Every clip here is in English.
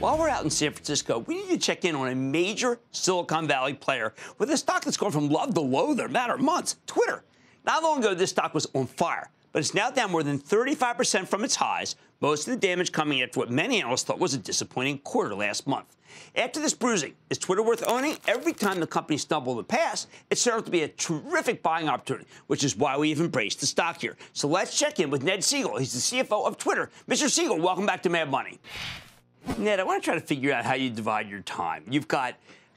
While we're out in San Francisco, we need to check in on a major Silicon Valley player with a stock that's gone from love to loathe in a matter of months Twitter. Not long ago, this stock was on fire, but it's now down more than 35% from its highs, most of the damage coming after what many analysts thought was a disappointing quarter last month. After this bruising, is Twitter worth owning? Every time the company stumbled in the past, it served to be a terrific buying opportunity, which is why we've embraced the stock here. So let's check in with Ned Segal. He's the CFO of Twitter. Mr. Segal, welcome back to Mad Money. Ned, I want to try to figure out how you divide your time. You've got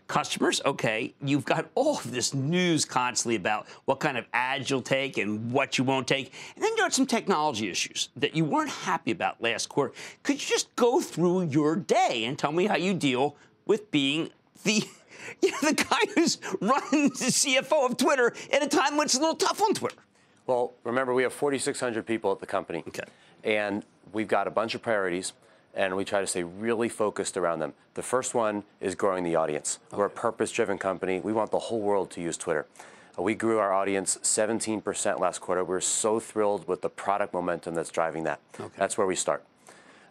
customers, okay. You've got all of this news constantly about what kind of ads you'll take and what you won't take. And then you got some technology issues that you weren't happy about last quarter. Could you just go through your day and tell me how you deal with being the you know, the guy who's running the CFO of Twitter at a time when it's a little tough on Twitter? Well, remember, we have 4,600 people at the company. Okay. And we've got a bunch of priorities and we try to stay really focused around them. The first one is growing the audience. Okay. We're a purpose-driven company. We want the whole world to use Twitter. Uh, we grew our audience 17% last quarter. We're so thrilled with the product momentum that's driving that. Okay. That's where we start.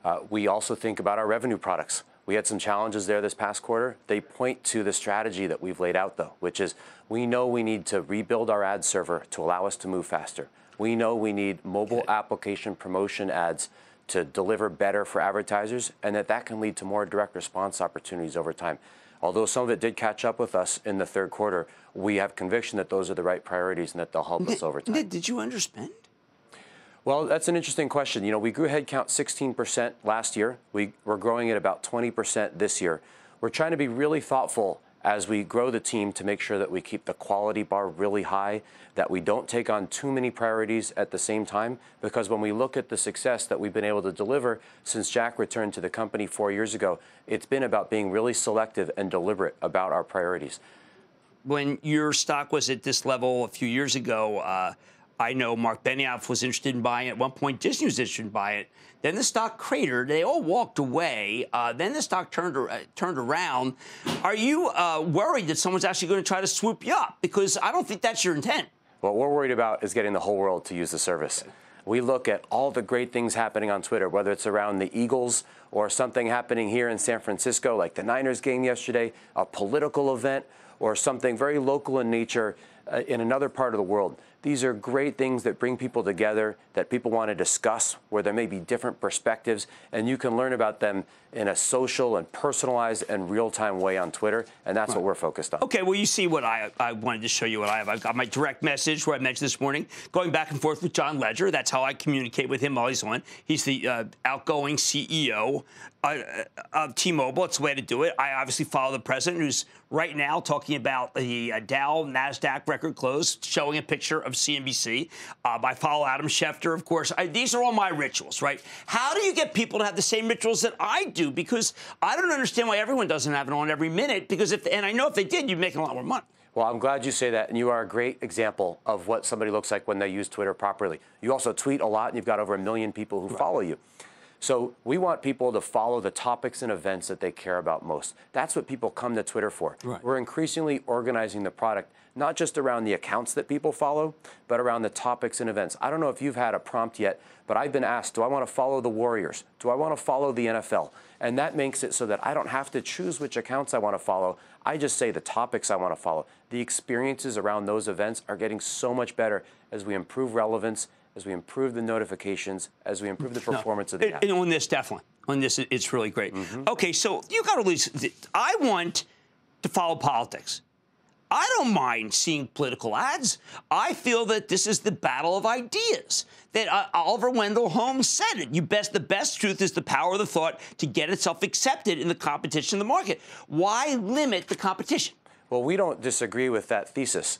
Uh, we also think about our revenue products. We had some challenges there this past quarter. They point to the strategy that we've laid out, though, which is we know we need to rebuild our ad server to allow us to move faster. We know we need mobile okay. application promotion ads to deliver better for advertisers, and that that can lead to more direct response opportunities over time. Although some of it did catch up with us in the third quarter, we have conviction that those are the right priorities and that they'll help did, us over time. Did you underspend? Well, that's an interesting question. You know, we grew headcount 16% last year. We, we're growing at about 20% this year. We're trying to be really thoughtful as we grow the team to make sure that we keep the quality bar really high, that we don't take on too many priorities at the same time. Because when we look at the success that we've been able to deliver since Jack returned to the company four years ago, it's been about being really selective and deliberate about our priorities. When your stock was at this level a few years ago, uh, I know Mark Benioff was interested in buying it. At one point, Disney was interested in buying it. Then the stock cratered. They all walked away. Uh, then the stock turned uh, turned around. Are you uh, worried that someone's actually going to try to swoop you up? Because I don't think that's your intent. What we're worried about is getting the whole world to use the service. We look at all the great things happening on Twitter, whether it's around the Eagles or something happening here in San Francisco, like the Niners game yesterday, a political event, or something very local in nature uh, in another part of the world. These are great things that bring people together, that people want to discuss, where there may be different perspectives, and you can learn about them in a social and personalized and real-time way on Twitter, and that's right. what we're focused on. Okay, well, you see what I, I wanted to show you what I have. I've got my direct message where I mentioned this morning, going back and forth with John Legere. That's how I communicate with him while he's on. He's the uh, outgoing CEO uh, of T-Mobile. It's the way to do it. I obviously follow the president, who's right now talking about the uh, Dow Nasdaq record close, showing a picture of CNBC. Uh, I follow Adam Schefter, of course. I, these are all my rituals, right? How do you get people to have the same rituals that I do? Because I don't understand why everyone doesn't have it on every minute. Because if, and I know if they did, you'd make a lot more money. Well, I'm glad you say that, and you are a great example of what somebody looks like when they use Twitter properly. You also tweet a lot, and you've got over a million people who right. follow you. So we want people to follow the topics and events that they care about most. That's what people come to Twitter for. Right. We're increasingly organizing the product not just around the accounts that people follow, but around the topics and events. I don't know if you've had a prompt yet, but I've been asked, do I want to follow the Warriors? Do I want to follow the NFL? And that makes it so that I don't have to choose which accounts I want to follow. I just say the topics I want to follow. The experiences around those events are getting so much better as we improve relevance as we improve the notifications, as we improve the performance no, of the app. On this, definitely. On this, it's really great. Mm-hmm. Okay, so you got to lose. I want to follow politics. I don't mind seeing political ads. I feel that this is the battle of ideas. That uh, Oliver Wendell Holmes said it. You best the best truth is the power of the thought to get itself accepted in the competition of the market. Why limit the competition? Well, we don't disagree with that thesis,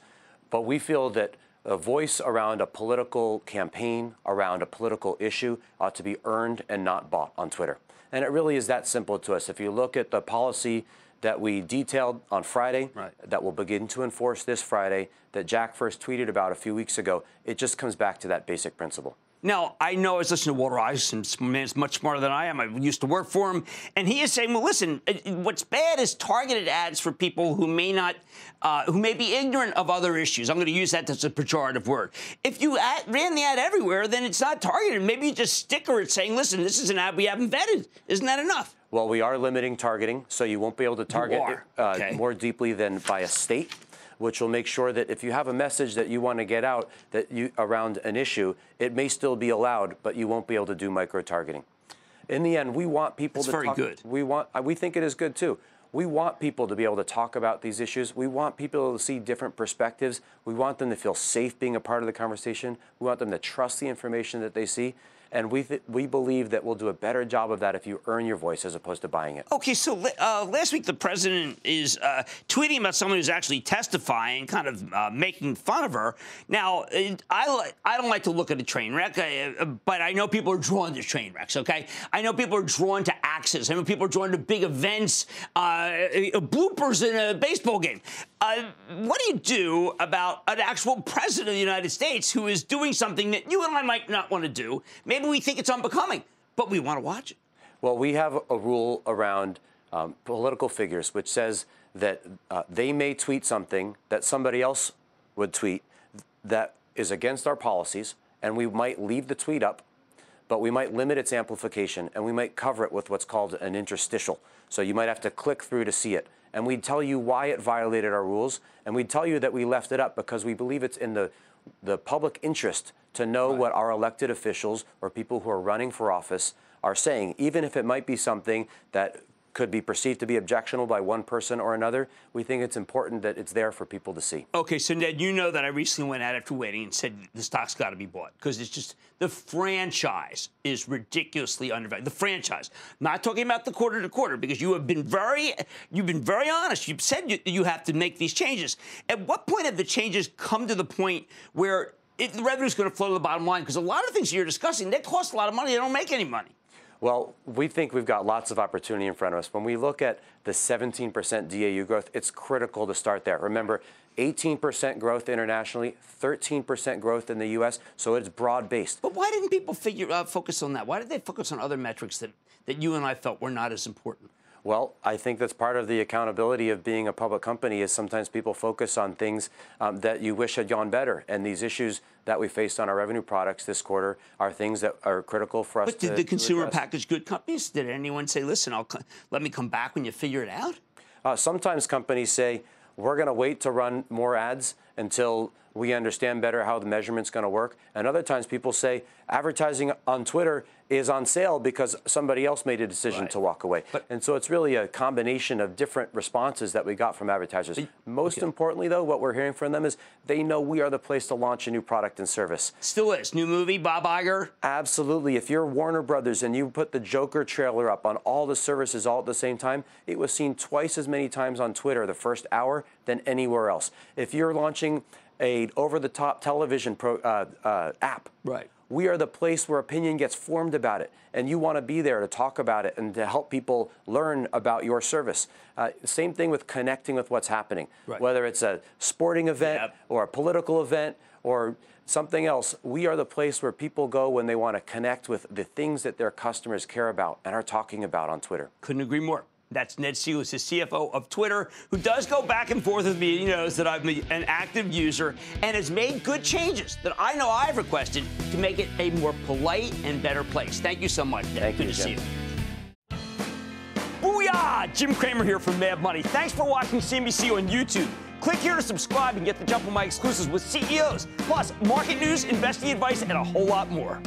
but we feel that a voice around a political campaign, around a political issue, ought to be earned and not bought on Twitter. And it really is that simple to us. If you look at the policy that we detailed on Friday, right. that will begin to enforce this Friday, that Jack first tweeted about a few weeks ago, it just comes back to that basic principle. Now, I know I was listening to Walter Isaacson, man's much smarter than I am. I used to work for him. And he is saying, well, listen, uh, what's bad is targeted ads for people who may not, uh, who may be ignorant of other issues. I'm going to use that as a pejorative word. If you ad, ran the ad everywhere, then it's not targeted. Maybe you just sticker it saying, listen, this is an ad we haven't vetted. Isn't that enough? Well, we are limiting targeting, so you won't be able to target uh, okay. more deeply than by a state which will make sure that if you have a message that you want to get out that you around an issue, it may still be allowed, but you won't be able to do micro targeting. In the end, we want people That's to very talk. good. We want. uh, We think it is good too. We want people to be able to talk about these issues. We want people to see different perspectives. We want them to feel safe being a part of the conversation. We want them to trust the information that they see. And we, th- we believe that we'll do a better job of that if you earn your voice as opposed to buying it. Okay, so uh, last week the president is uh, tweeting about someone who's actually testifying, kind of uh, making fun of her. Now, it, I I don't like to look at a train wreck, uh, but I know people are drawn to train wrecks. Okay, I know people are drawn to axes. I know people are drawn to big events, uh, bloopers in a baseball game. Uh, what do you do about an actual president of the United States who is doing something that you and I might not want to do? Maybe we think it's unbecoming, but we want to watch it. Well, we have a rule around um, political figures which says that uh, they may tweet something that somebody else would tweet that is against our policies, and we might leave the tweet up, but we might limit its amplification and we might cover it with what's called an interstitial. So you might have to click through to see it. And we'd tell you why it violated our rules, and we'd tell you that we left it up because we believe it's in the, the public interest to know right. what our elected officials or people who are running for office are saying, even if it might be something that could be perceived to be objectionable by one person or another, we think it's important that it's there for people to see. Okay, so Ned, you know that I recently went out after waiting and said the stock's got to be bought because it's just the franchise is ridiculously undervalued. The franchise, not talking about the quarter to quarter, because you have been very, you've been very honest. You've said you, you have to make these changes. At what point have the changes come to the point where it, the revenue is going to flow to the bottom line? Because a lot of things you're discussing, they cost a lot of money. They don't make any money. Well, we think we've got lots of opportunity in front of us. When we look at the 17% DAU growth, it's critical to start there. Remember, 18% growth internationally, 13% growth in the U.S., so it's broad based. But why didn't people figure uh, focus on that? Why did they focus on other metrics that, that you and I felt were not as important? Well, I think that's part of the accountability of being a public company is sometimes people focus on things um, that you wish had gone better. And these issues that we faced on our revenue products this quarter are things that are critical for us but to did the consumer address. packaged good companies, did anyone say, listen, I'll let me come back when you figure it out? Uh, sometimes companies say, we're going to wait to run more ads until we understand better how the measurement's going to work. And other times people say advertising on Twitter is on sale because somebody else made a decision right. to walk away. But, and so it's really a combination of different responses that we got from advertisers. Most okay. importantly, though, what we're hearing from them is they know we are the place to launch a new product and service. Still is. New movie, Bob Iger? Absolutely. If you're Warner Brothers and you put the Joker trailer up on all the services all at the same time, it was seen twice as many times on Twitter the first hour than anywhere else. If you're launching a over-the-top television pro, uh, uh, app. Right. We are the place where opinion gets formed about it, and you want to be there to talk about it and to help people learn about your service. Uh, same thing with connecting with what's happening, right. whether it's a sporting event yep. or a political event or something else. We are the place where people go when they want to connect with the things that their customers care about and are talking about on Twitter. Couldn't agree more. That's Ned Segal, the CFO of Twitter, who does go back and forth with me. He knows that I'm an active user and has made good changes that I know I've requested to make it a more polite and better place. Thank you so much, Ned. Thank good you, to Jim. see you. Booyah! Jim Cramer here from Mad Money. Thanks for watching CNBC on YouTube. Click here to subscribe and get the jump on my exclusives with CEOs, plus market news, investing advice, and a whole lot more.